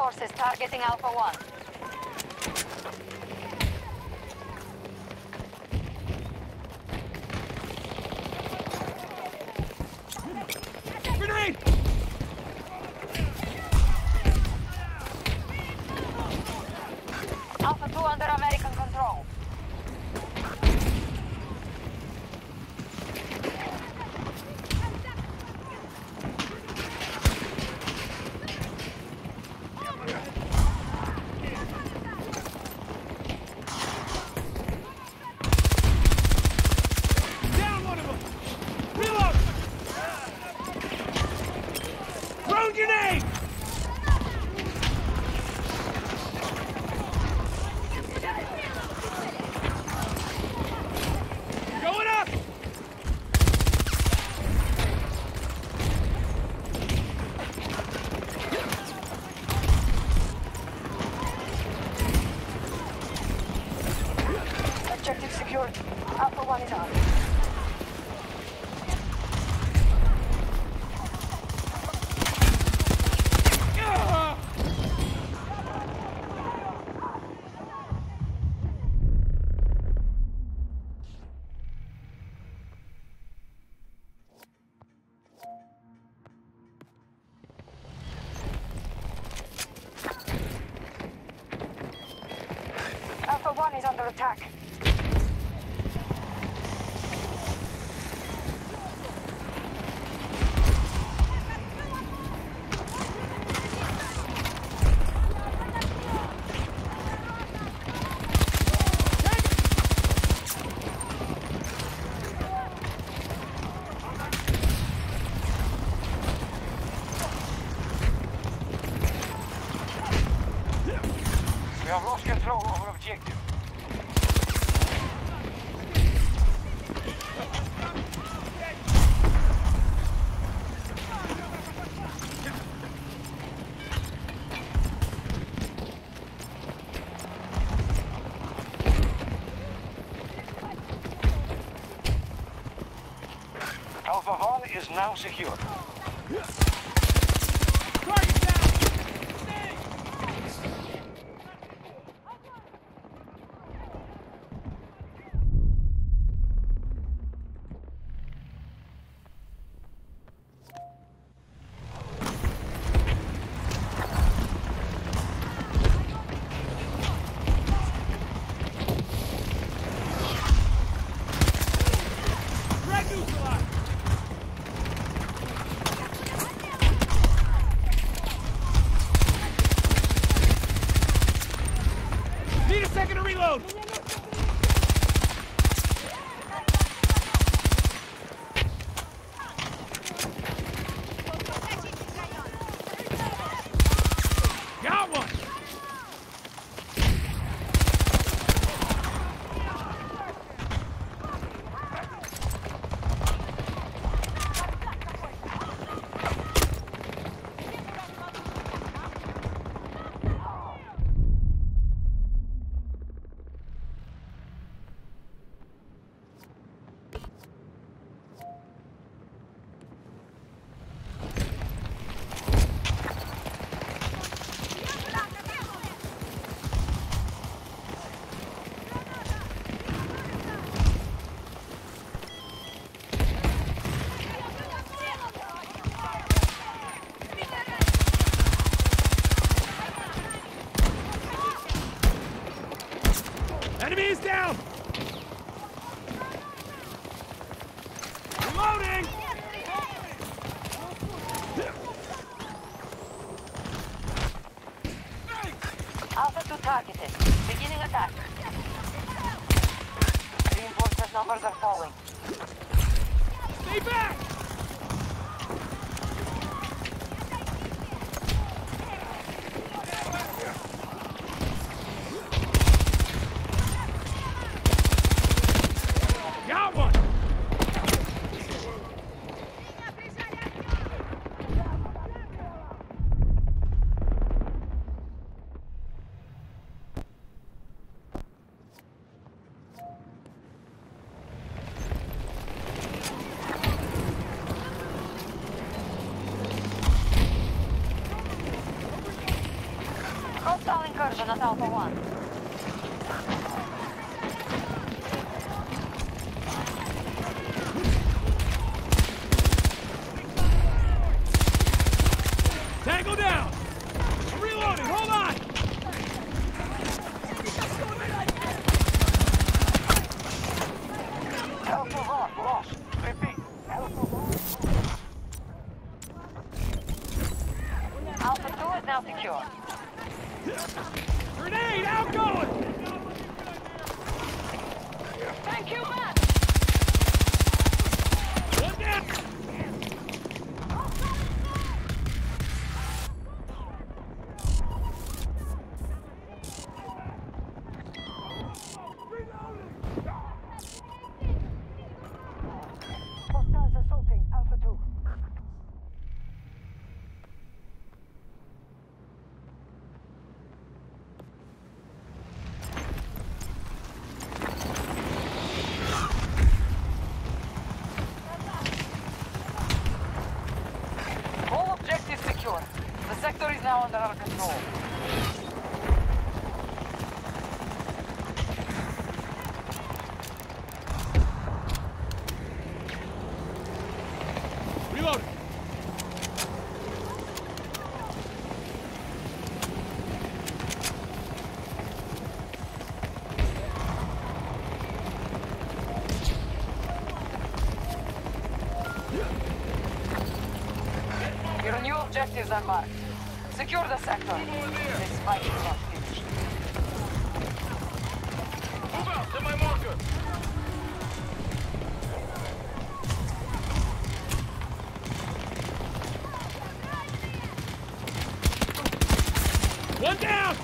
forces targeting Alpha-1. Attack. We have lost control over objective. Now secure. Reloading! Alpha 2 targeted. Beginning attack. Reinforcement numbers are falling. Stay back! Got one! Not Alpha 1. Tango down! I'm reloading, hold on! Alpha Hawk lost. Repeat. Alpha Hawk. Alpha 2 is now secure. Grenade outgoing! Thank you, Matt! One down! Hostiles assaulting Alpha 2. All objectives secure. The sector is now under our control. Reloading! Your new objectives are marked. Secure the sector. This fight is not finished. Move out to my marker. One down!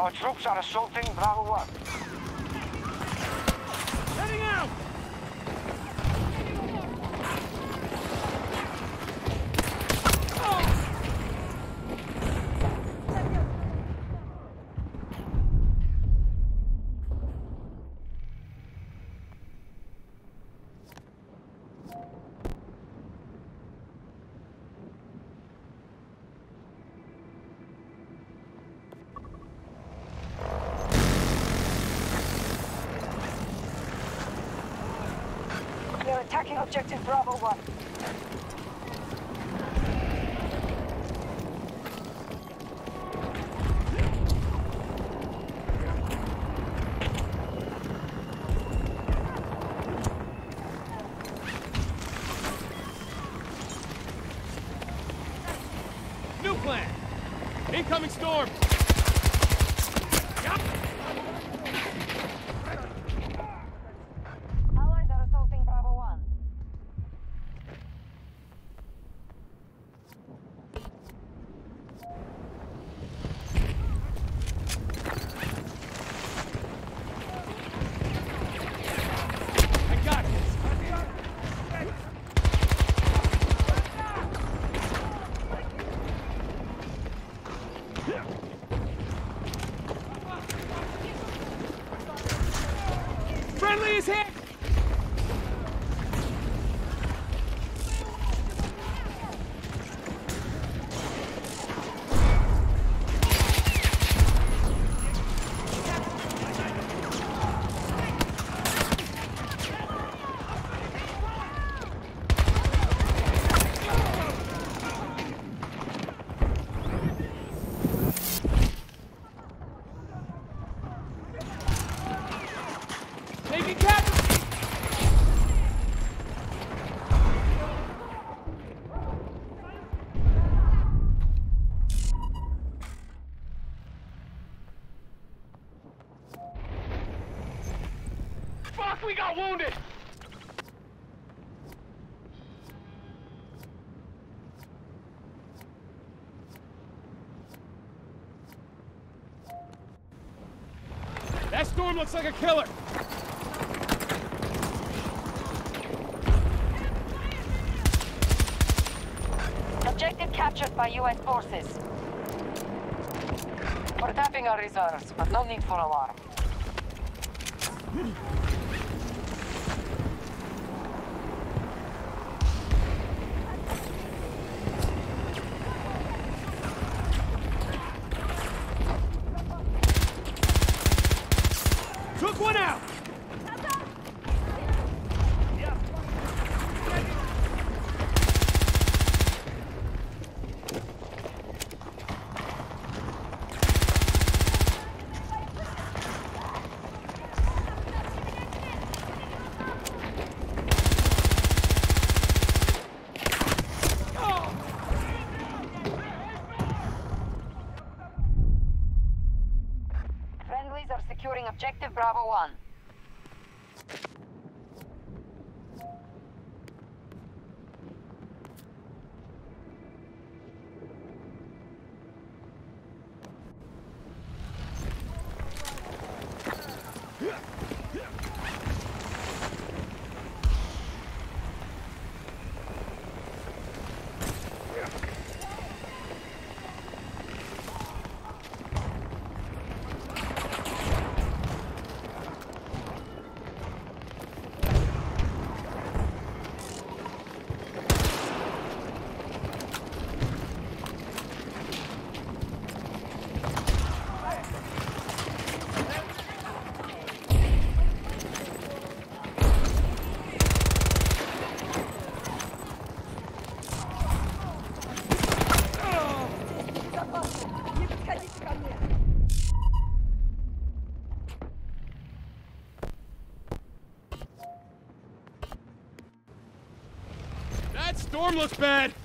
Our troops are assaulting Bravo 1. Attacking objective Bravo 1. New plan. Incoming storm. Yup. Allies are assaulting Bravo 1. I got this. Friendly is hit! Taking casualties! Fuck, we got wounded! That storm looks like a killer! Objective captured by US forces. We're tapping our reserves, but no need for alarm. Storm looks bad!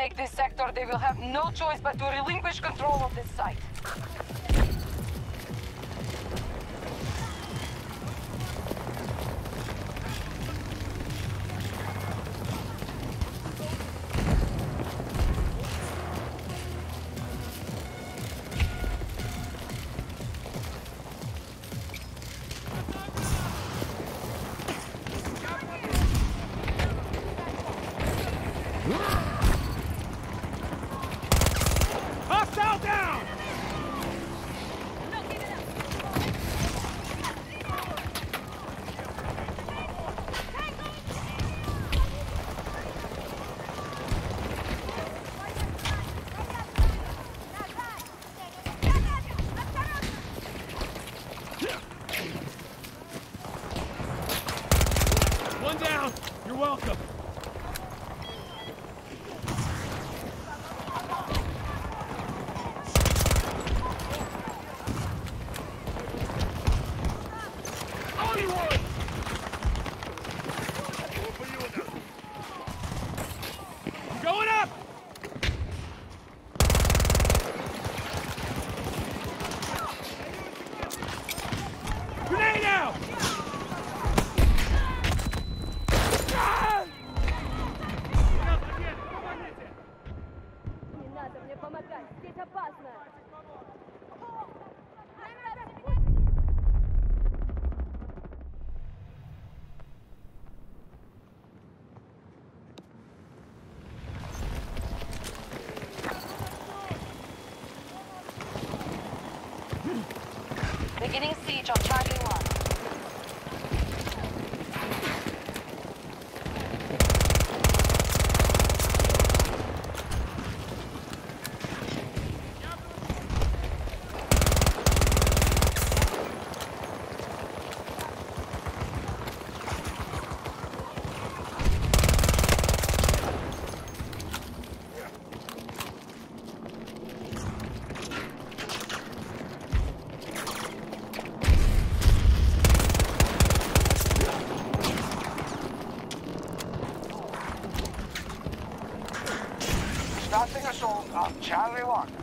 take this sector, they will have no choice but to relinquish control of this site. Beginning siege on Charlie 1. Starting assault uh, on Charlie 1.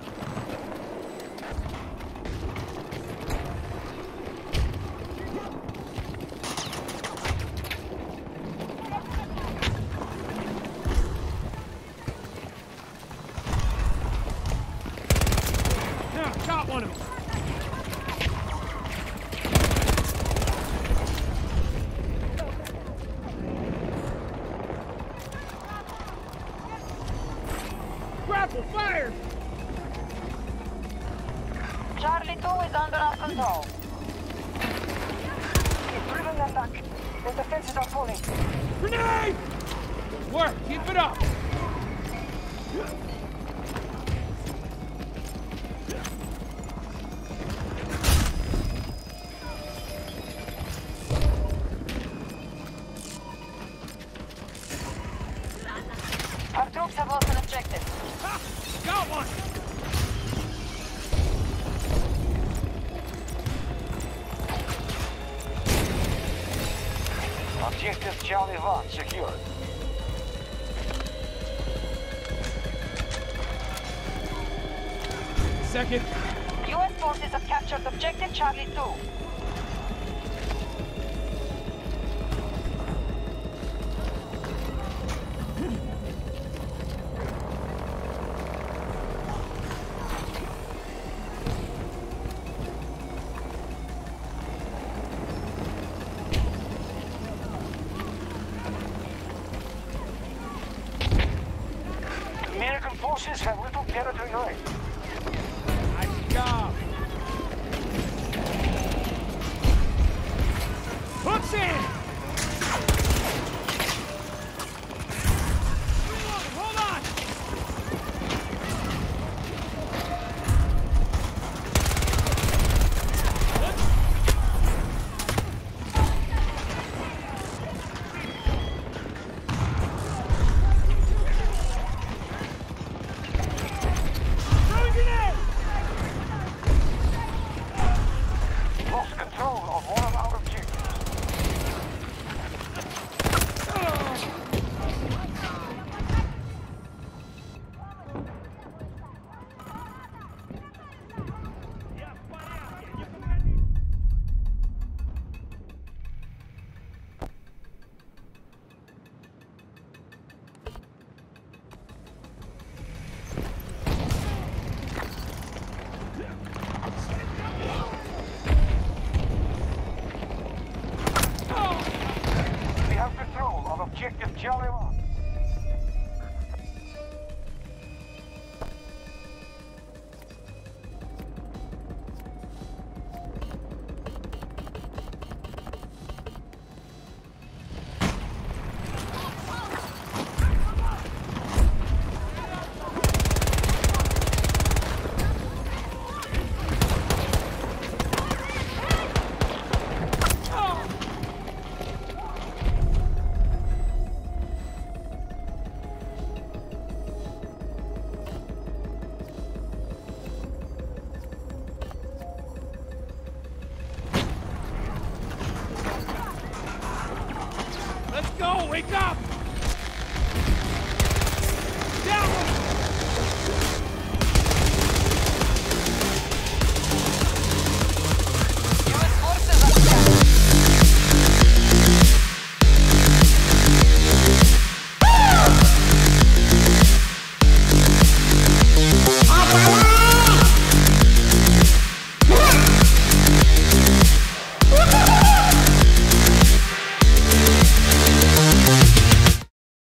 The defenses are falling. Grenade! Good work, keep it up! go! Wake up!